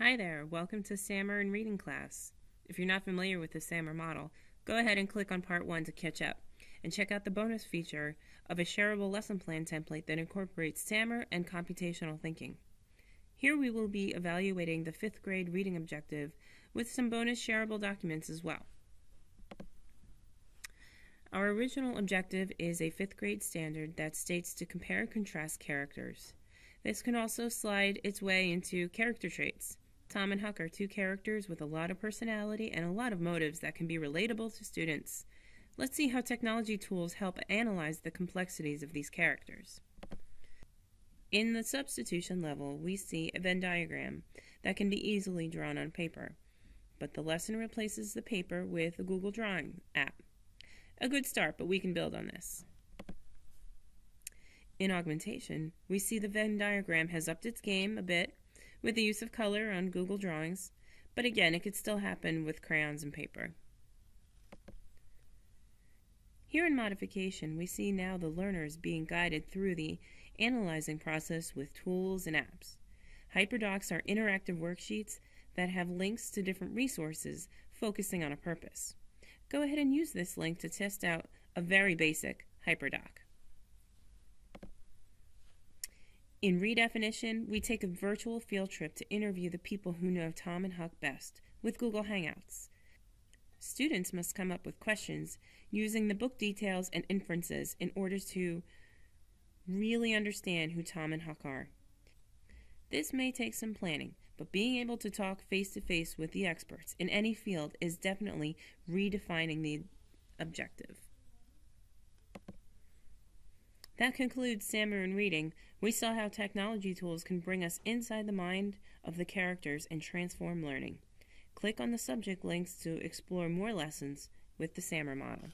Hi there, welcome to SAMR and Reading class. If you're not familiar with the SAMR model, go ahead and click on Part 1 to catch up, and check out the bonus feature of a shareable lesson plan template that incorporates SAMR and computational thinking. Here we will be evaluating the 5th grade reading objective with some bonus shareable documents as well. Our original objective is a 5th grade standard that states to compare and contrast characters. This can also slide its way into character traits. Tom and Huck are two characters with a lot of personality and a lot of motives that can be relatable to students. Let's see how technology tools help analyze the complexities of these characters. In the substitution level, we see a Venn diagram that can be easily drawn on paper, but the lesson replaces the paper with a Google Drawing app. A good start, but we can build on this. In augmentation, we see the Venn diagram has upped its game a bit with the use of color on Google Drawings, but again, it could still happen with crayons and paper. Here in modification, we see now the learners being guided through the analyzing process with tools and apps. Hyperdocs are interactive worksheets that have links to different resources focusing on a purpose. Go ahead and use this link to test out a very basic Hyperdoc. In redefinition, we take a virtual field trip to interview the people who know Tom and Huck best with Google Hangouts. Students must come up with questions using the book details and inferences in order to really understand who Tom and Huck are. This may take some planning, but being able to talk face to face with the experts in any field is definitely redefining the objective. That concludes SAMR and Reading. We saw how technology tools can bring us inside the mind of the characters and transform learning. Click on the subject links to explore more lessons with the SAMR model.